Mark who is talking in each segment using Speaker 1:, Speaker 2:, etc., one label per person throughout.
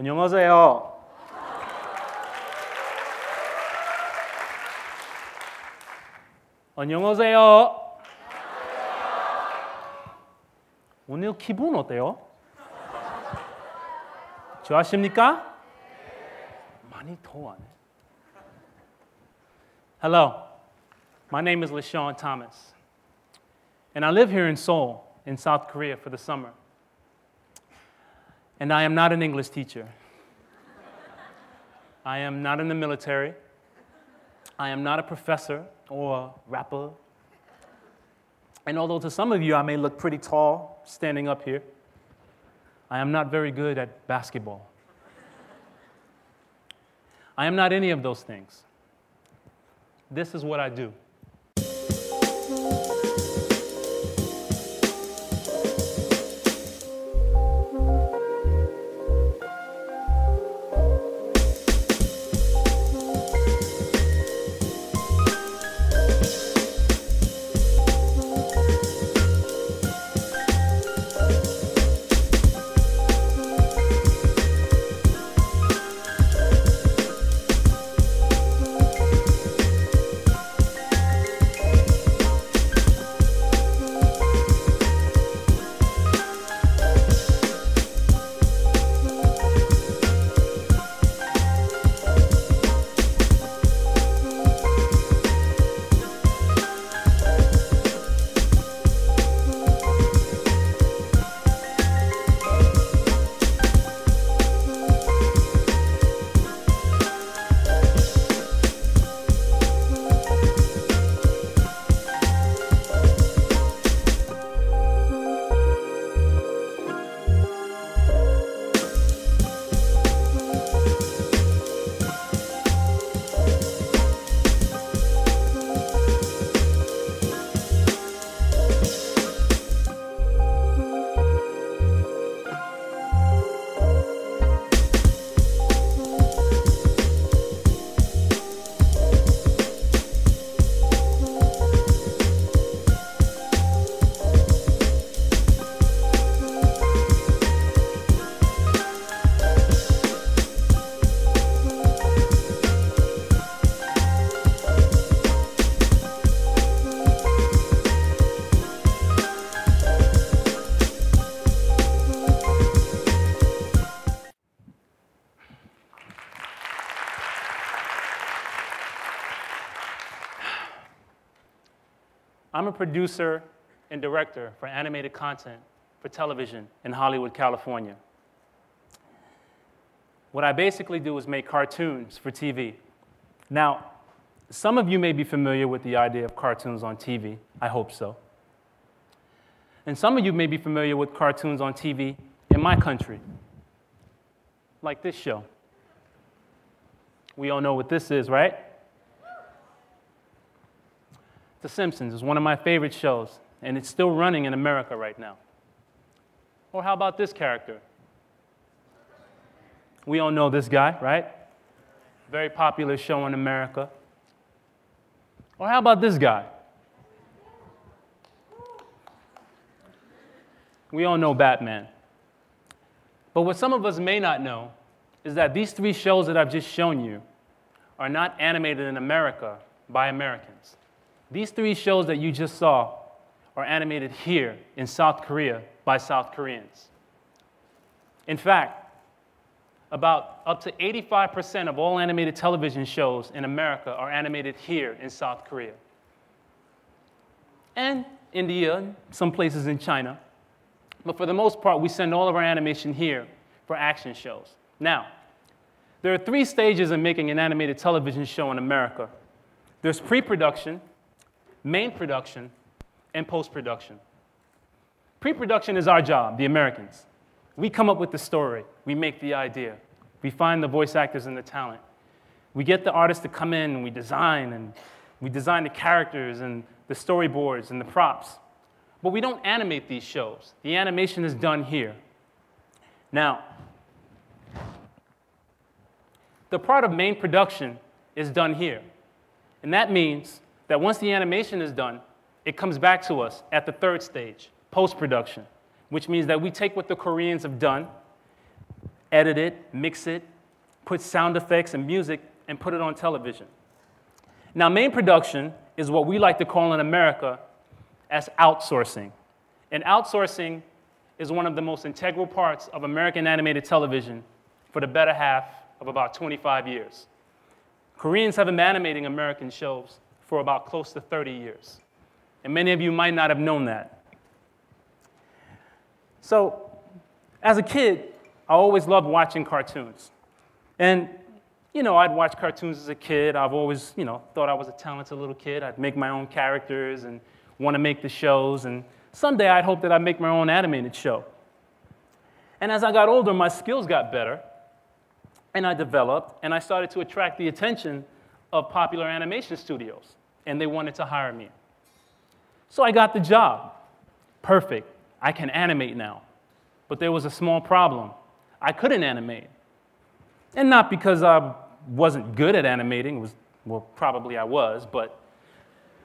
Speaker 1: 안녕하세요. 안녕하세요. 오늘 기분 어때요? 좋아하십니까? 많이 더워하네. Hello, my name is LeSean Thomas, and I live here in Seoul, in South Korea, for the summer. And I am not an English teacher. I am not in the military. I am not a professor or a rapper. And although to some of you I may look pretty tall standing up here, I am not very good at basketball. I am not any of those things. This is what I do. I'm a producer and director for animated content for television in Hollywood, California. What I basically do is make cartoons for TV. Now, some of you may be familiar with the idea of cartoons on TV. I hope so. And some of you may be familiar with cartoons on TV in my country, like this show. We all know what this is, right? The Simpsons is one of my favorite shows, and it's still running in America right now. Or how about this character? We all know this guy, right? Very popular show in America. Or how about this guy? We all know Batman. But what some of us may not know is that these three shows that I've just shown you are not animated in America by Americans. These three shows that you just saw are animated here in South Korea by South Koreans. In fact, about up to 85% of all animated television shows in America are animated here in South Korea. And India, some places in China. But for the most part, we send all of our animation here for action shows. Now, there are three stages in making an animated television show in America there's pre production, main production, and post production. Pre production is our job, the Americans. We come up with the story, we make the idea, we find the voice actors and the talent. We get the artists to come in and we design and we design the characters and the storyboards and the props. But we don't animate these shows. The animation is done here. Now, the part of main production is done here. And that means that once the animation is done, it comes back to us at the third stage, post production, which means that we take what the Koreans have done edit it, mix it, put sound effects and music, and put it on television. Now, main production is what we like to call in America as outsourcing. And outsourcing is one of the most integral parts of American animated television for the better half of about 25 years. Koreans have been animating American shows for about close to 30 years. And many of you might not have known that. So, as a kid, I always loved watching cartoons. And, you know, I'd watch cartoons as a kid. I've always, you know, thought I was a talented little kid. I'd make my own characters and want to make the shows. And someday I'd hope that I'd make my own animated show. And as I got older, my skills got better. And I developed, and I started to attract the attention of popular animation studios. And they wanted to hire me. So I got the job. Perfect. I can animate now. But there was a small problem. I couldn't animate. And not because I wasn't good at animating, was, well, probably I was, but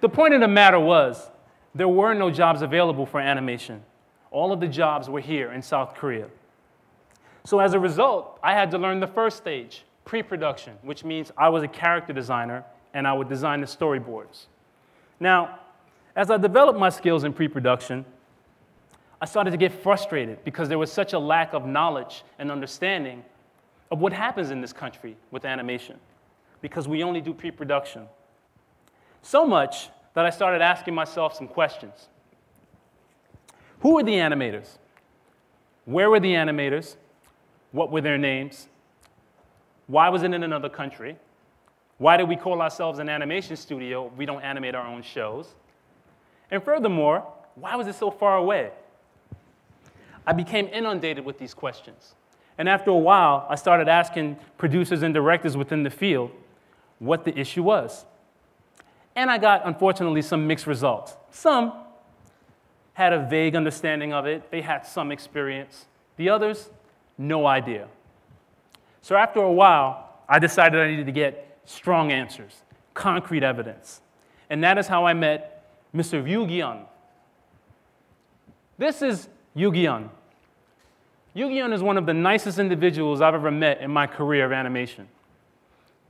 Speaker 1: the point of the matter was there were no jobs available for animation. All of the jobs were here in South Korea. So as a result, I had to learn the first stage, pre production, which means I was a character designer and I would design the storyboards. Now, as I developed my skills in pre production, I started to get frustrated because there was such a lack of knowledge and understanding of what happens in this country with animation because we only do pre production. So much that I started asking myself some questions Who were the animators? Where were the animators? What were their names? Why was it in another country? Why do we call ourselves an animation studio we don't animate our own shows? And furthermore, why was it so far away? I became inundated with these questions. And after a while, I started asking producers and directors within the field what the issue was. And I got, unfortunately, some mixed results. Some had a vague understanding of it, they had some experience. The others, no idea. So after a while, I decided I needed to get strong answers, concrete evidence. And that is how I met Mr. Yu Gi-un. This is Yu Gi-un. Yu Gi-un is one of the nicest individuals I've ever met in my career of animation.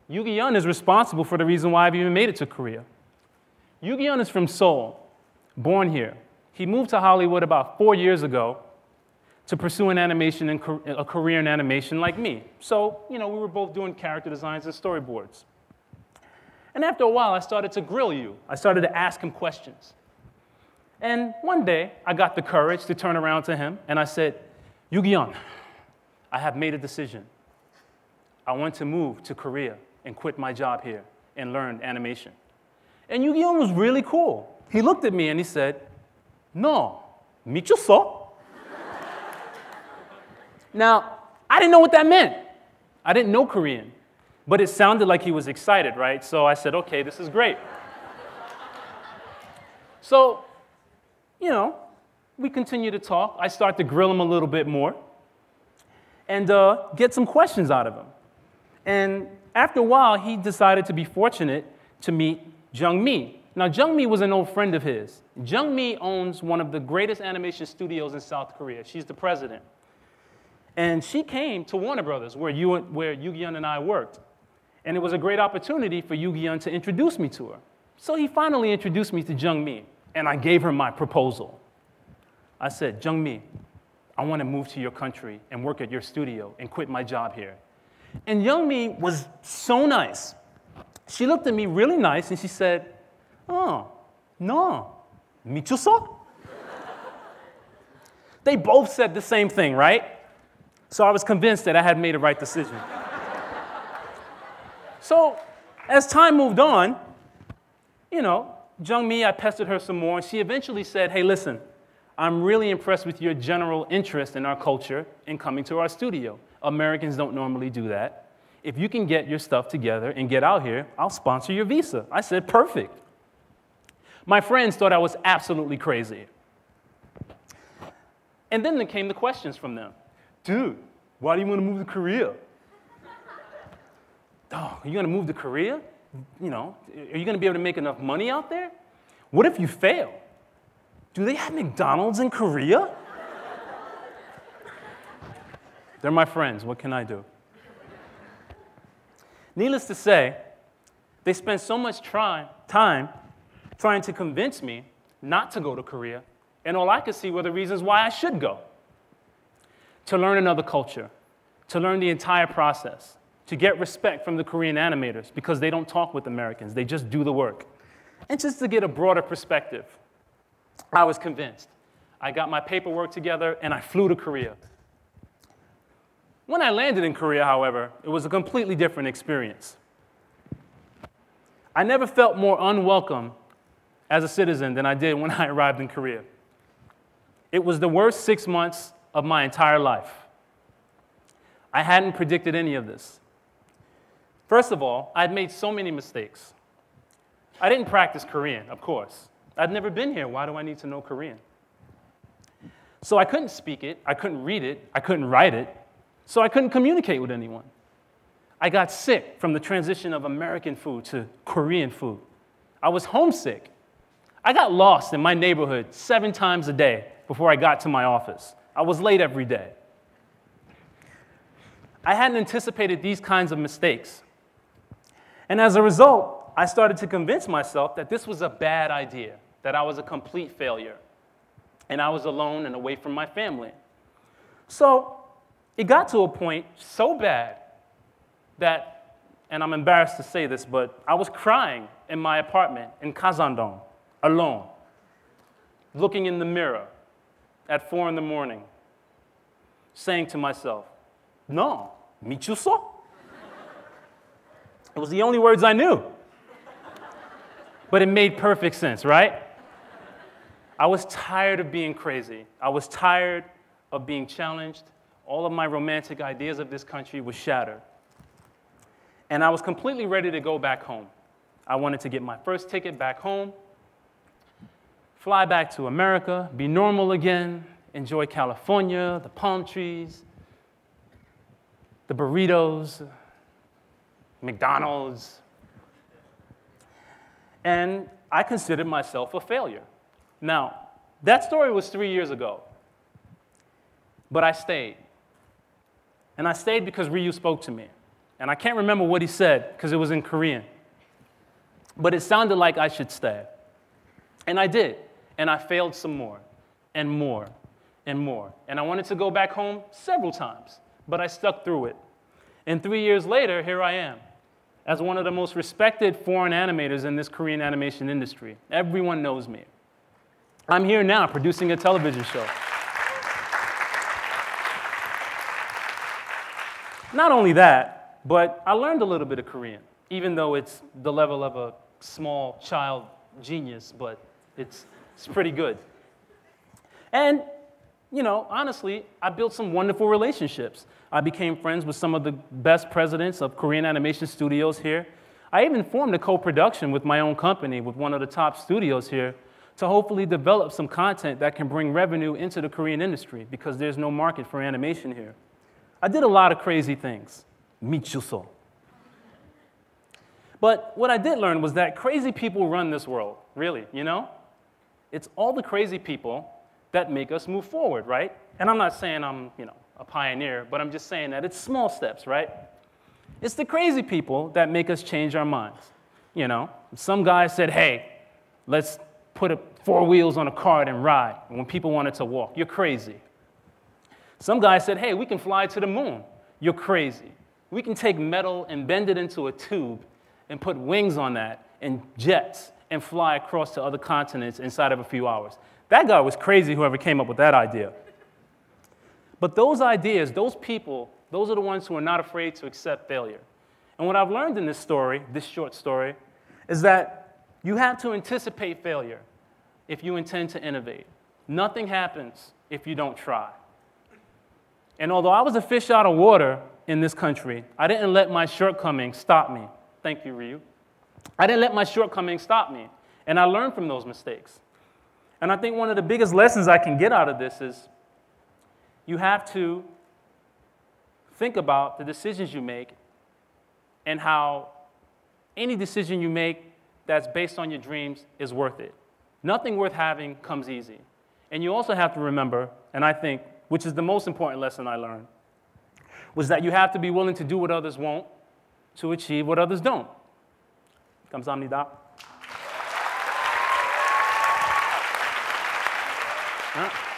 Speaker 1: Yu Gi-un is responsible for the reason why I've even made it to Korea. Yu Gi-un is from Seoul, born here. He moved to Hollywood about four years ago to pursue an animation and a career in animation like me. So, you know, we were both doing character designs and storyboards. And after a while, I started to grill you. I started to ask him questions. And one day, I got the courage to turn around to him and I said, Yu Gi-un, I have made a decision. I want to move to Korea and quit my job here and learn animation. And Yu Gi-un was really cool. He looked at me and he said, No, 미쳤어? Now, I didn't know what that meant. I didn't know Korean, but it sounded like he was excited, right? So I said, okay, this is great. so, you know, we continue to talk. I start to grill him a little bit more and uh, get some questions out of him. And after a while, he decided to be fortunate to meet Jung Mi. Now, Jung Mi was an old friend of his. Jung Mi owns one of the greatest animation studios in South Korea. She's the president. And she came to Warner Brothers, where, you, where Yugian and I worked. And it was a great opportunity for Yugian to introduce me to her. So he finally introduced me to Jung Mi, and I gave her my proposal. I said, Jung Mi, I want to move to your country and work at your studio and quit my job here. And Jung Mi was so nice. She looked at me really nice and she said, Oh, no, Michuso? they both said the same thing, right? So I was convinced that I had made the right decision. so as time moved on, you know, Jung Mi, I pestered her some more, and she eventually said, Hey, listen, I'm really impressed with your general interest in our culture in coming to our studio. Americans don't normally do that if you can get your stuff together and get out here, I'll sponsor your visa. I said, perfect. My friends thought I was absolutely crazy. And then there came the questions from them. Dude, why do you want to move to Korea? Oh, are you going to move to Korea? You know, are you going to be able to make enough money out there? What if you fail? Do they have McDonald's in Korea? They're my friends. What can I do? Needless to say, they spent so much try, time trying to convince me not to go to Korea, and all I could see were the reasons why I should go. To learn another culture, to learn the entire process, to get respect from the Korean animators because they don't talk with Americans, they just do the work. And just to get a broader perspective, I was convinced. I got my paperwork together and I flew to Korea. When I landed in Korea, however, it was a completely different experience. I never felt more unwelcome as a citizen than I did when I arrived in Korea. It was the worst six months of my entire life. I hadn't predicted any of this. First of all, I'd made so many mistakes. I didn't practice Korean, of course. I'd never been here. Why do I need to know Korean? So I couldn't speak it, I couldn't read it, I couldn't write it, so I couldn't communicate with anyone. I got sick from the transition of American food to Korean food. I was homesick. I got lost in my neighborhood seven times a day before I got to my office. I was late every day. I hadn't anticipated these kinds of mistakes. And as a result, I started to convince myself that this was a bad idea, that I was a complete failure, and I was alone and away from my family. So it got to a point so bad that, and I'm embarrassed to say this, but I was crying in my apartment in Kazandong, alone, looking in the mirror at four in the morning, saying to myself, No, michuso? It was the only words I knew. But it made perfect sense, right? I was tired of being crazy. I was tired of being challenged all of my romantic ideas of this country was shattered. And I was completely ready to go back home. I wanted to get my first ticket back home, fly back to America, be normal again, enjoy California, the palm trees, the burritos, McDonald's. And I considered myself a failure. Now, that story was three years ago, but I stayed. And I stayed because Ryu spoke to me. And I can't remember what he said because it was in Korean. But it sounded like I should stay. And I did. And I failed some more and more and more. And I wanted to go back home several times, but I stuck through it. And three years later, here I am as one of the most respected foreign animators in this Korean animation industry. Everyone knows me. I'm here now producing a television show. Not only that, but I learned a little bit of Korean, even though it's the level of a small child genius, but it's, it's pretty good. And, you know, honestly, I built some wonderful relationships. I became friends with some of the best presidents of Korean animation studios here. I even formed a co production with my own company with one of the top studios here to hopefully develop some content that can bring revenue into the Korean industry because there's no market for animation here. I did a lot of crazy things. Michuso. But what I did learn was that crazy people run this world, really, you know? It's all the crazy people that make us move forward, right? And I'm not saying I'm, you know, a pioneer, but I'm just saying that it's small steps, right? It's the crazy people that make us change our minds. You know, some guy said, hey, let's put a, four wheels on a cart and ride when people wanted to walk. You're crazy. Some guy said, hey, we can fly to the moon. You're crazy. We can take metal and bend it into a tube and put wings on that and jets and fly across to other continents inside of a few hours. That guy was crazy, whoever came up with that idea. But those ideas, those people, those are the ones who are not afraid to accept failure. And what I've learned in this story, this short story, is that you have to anticipate failure if you intend to innovate. Nothing happens if you don't try. And although I was a fish out of water in this country, I didn't let my shortcomings stop me. Thank you, Ryu. I didn't let my shortcomings stop me. And I learned from those mistakes. And I think one of the biggest lessons I can get out of this is you have to think about the decisions you make and how any decision you make that's based on your dreams is worth it. Nothing worth having comes easy. And you also have to remember, and I think which is the most important lesson I learned. was that you have to be willing to do what others won't to achieve what others don't. 감사합니다. Huh?